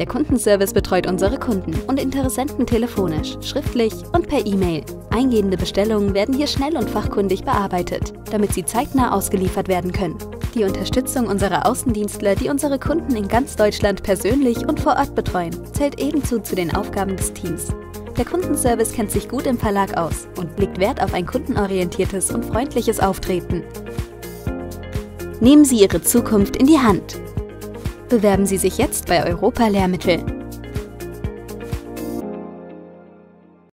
Der Kundenservice betreut unsere Kunden und Interessenten telefonisch, schriftlich und per E-Mail. Eingehende Bestellungen werden hier schnell und fachkundig bearbeitet, damit sie zeitnah ausgeliefert werden können. Die Unterstützung unserer Außendienstler, die unsere Kunden in ganz Deutschland persönlich und vor Ort betreuen, zählt ebenso zu den Aufgaben des Teams. Der Kundenservice kennt sich gut im Verlag aus und legt Wert auf ein kundenorientiertes und freundliches Auftreten. Nehmen Sie Ihre Zukunft in die Hand. Bewerben Sie sich jetzt bei Europa Lehrmittel.